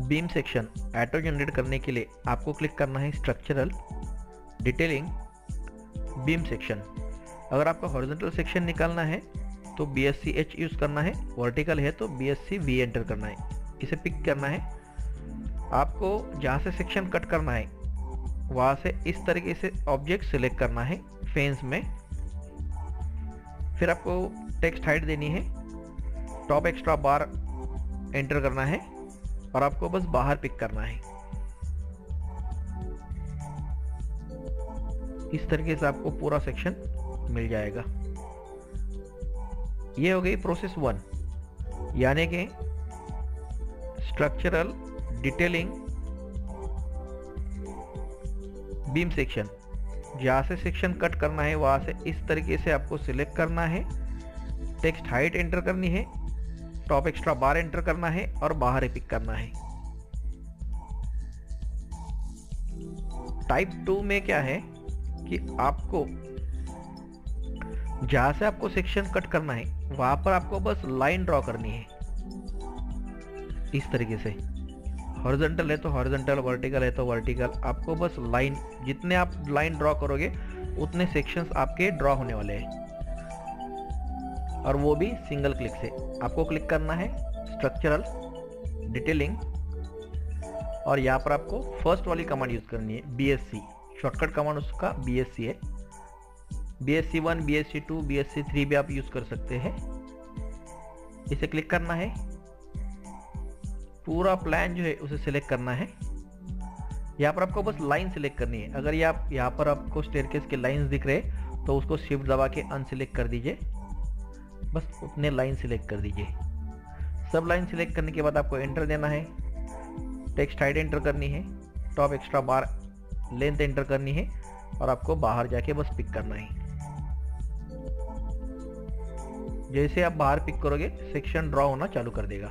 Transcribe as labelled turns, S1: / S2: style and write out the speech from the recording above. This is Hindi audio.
S1: बीम सेक्शन ऑटो जनरेट करने के लिए आपको क्लिक करना है स्ट्रक्चरल डिटेलिंग बीम सेक्शन। अगर आपका हॉरिजेंटल सेक्शन निकालना है तो B S C H use करना है। वर्टिकल है तो B S C V enter करना है। इसे पिक करना है। आपको जहाँ से सेक्शन कट करना है, वहाँ से इस तरीके से ऑब्जेक्ट सिलेक्ट करना है फेंस में। फिर आपको टेक्स्ट हाइट देनी है। टॉप एक्स्ट्रा बार एंटर करना है। और आपको बस बाहर पिक करना है। इस तरीके से आपको पूरा सेक्शन मिल जाएगा। ये हो गई प्रोसेस वन यानी कि स्ट्रक्चरल डिटेलिंग बीम सेक्शन जहाँ से सेक्शन कट करना है, वहाँ से इस तरीके से आपको सिलेक्ट करना है। टेक्स्ट हाइट एंटर करनी है। टॉप एक्स्ट्रा बार एंटर करना है और बाहर पिक करना है। टाइप टू में क्या है कि आपको जहाँ से आपको सेक्शन कट करना है, वहाँ पर आपको बस लाइन ड्रॉ करनी है। इस तरीके से। हॉरिजॉन्टल है तो हॉरिजॉन्टल वर्टिकल है तो वर्टिकल आपको बस लाइन जितने आप लाइन ड्रॉ करोगे, उतने सेक्शंस आपके ड्रॉ होने वाले हैं। और वो भी सिंगल क्लिक से। आपको क्लिक करना है स्ट्रक्चरल डिटेलिंग और यहाँ पर आपको फ़र्स्ट वाली कमांड यूज़ करनी है B S C shortcut command उसका बी एस सी है। B S C one B S C two B S C three भी आप यूज़ कर सकते हैं। इसे क्लिक करना है। पूरा प्लान जो है उसे सिलेक्ट करना है। यहाँ पर आपको बस लाइन सिलेक्ट करनी है। अगर ये आप, यहाँ पर आपको स्टेयरकेस के लाइंस दिख रहे तो उसको शिफ्ट दबा के अनसिलेक्ट कर दीजिए। बस उतने लाइन सिलेक्ट कर दीजिए। सब लाइन सिलेक्ट करने के बाद आपको एंटर देना है। टेक्स्ट हाइट एंटर करनी है। Top extra bar length enter करनी है। और आपको बाहर जाके बस पिक करना है। जैसे आप बाहर पिक करोगे सेक्शन ड्रॉ होना चालू कर देगा।